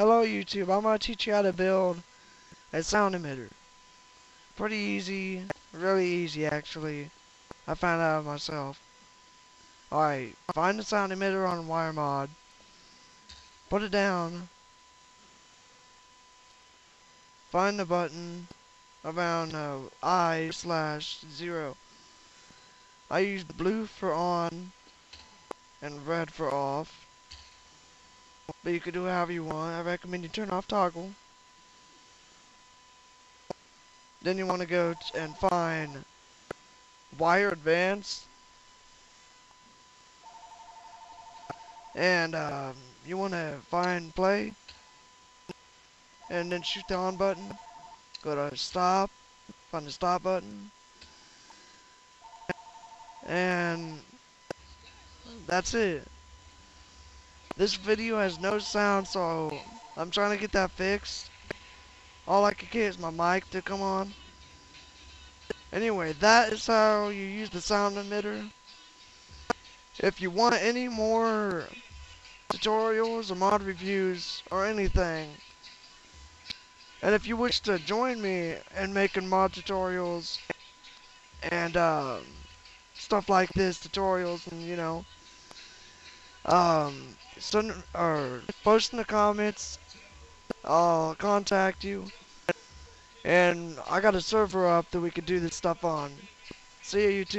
Hello YouTube, I'm going to teach you how to build a sound emitter. Pretty easy, really easy actually. I found out myself. Alright, find the sound emitter on WireMod. Put it down. Find the button around uh, I slash zero. I use blue for on and red for off. But you can do however you want. I recommend you turn off toggle. Then you want to go and find wire advance. And um, you want to find play. And then shoot the on button. Go to stop. Find the stop button. And that's it. This video has no sound, so I'm trying to get that fixed. All I can get is my mic to come on. Anyway, that is how you use the sound emitter. If you want any more tutorials or mod reviews or anything, and if you wish to join me in making mod tutorials and um, stuff like this, tutorials and you know, um, send or post in the comments. I'll contact you, and I got a server up that we could do this stuff on. See you, YouTube.